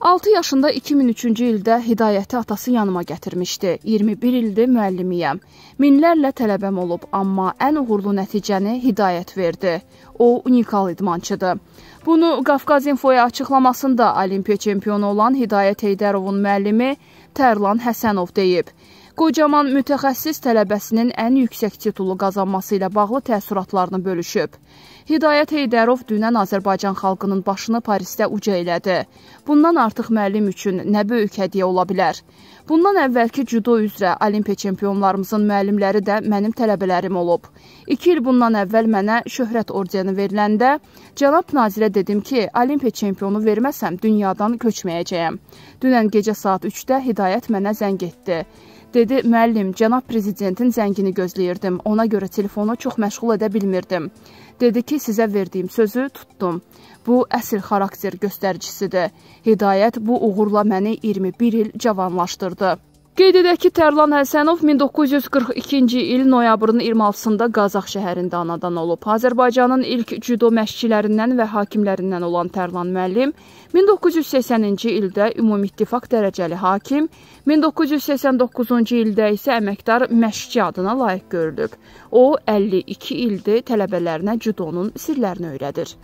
6 yaşında 2003-cü ildə Hidayəti atası yanıma gətirmişdi. 21 ildir müəllimiyəm. Minlərlə tələbəm olub, amma ən uğurlu nəticəni Hidayət verdi. O unikal idmançıdır. Bunu Qafqaz İnfoya açıqlamasında Olimpiya çempionu olan Hidayət Heydərovun müəllimi Tərlan Həsənov deyib. Qocaman mütəxəssis tələbəsinin ən yüksək titulu qazanması ilə bağlı təəssüratlarını bölüşüb. Hidayət Heydərov dünən Azərbaycan xalqının başını Parisdə uca elədi. Bundan artıq müəllim üçün nə böyük hədiyyə ola bilər. Bundan əvvəlki judo üzrə Olimpiya çempionlarımızın müəllimləri də mənim tələbələrim olub. 2 il bundan əvvəl mənə şöhrət ordeni veriləndə cənab nazirə dedim ki, Olimpiya çempionu verməsəm dünyadan köçməyəcəyəm. Dünən gecə saat 3-də Hidayət mənə zəng etdi. Dedi, müəllim, cənab prezidentin zəngini gözləyirdim. Ona görə telefonu çox məşğul edə bilmirdim. Dedi ki, sizə verdiyim sözü tutdum. Bu əsl xarakter göstəricisidir. Hidayət bu uğurla məni 21 il cavanlaşdırdı. Qeyd edək ki, Tərlan Həsənov 1942-ci il noyabrın 26-sında Qazax şəhərində anadan olub. Azərbaycanın ilk judo məşqçilərindən və hakimlərindən olan Tərlan müəllim 1980-ci ildə Ümumittifaq dərəcəli hakim, 1989-cu ildə isə əməkdar məşqçi adına layiq görülüb. O 52 ildir tələbələrinə judonun sirlərini öyrədir.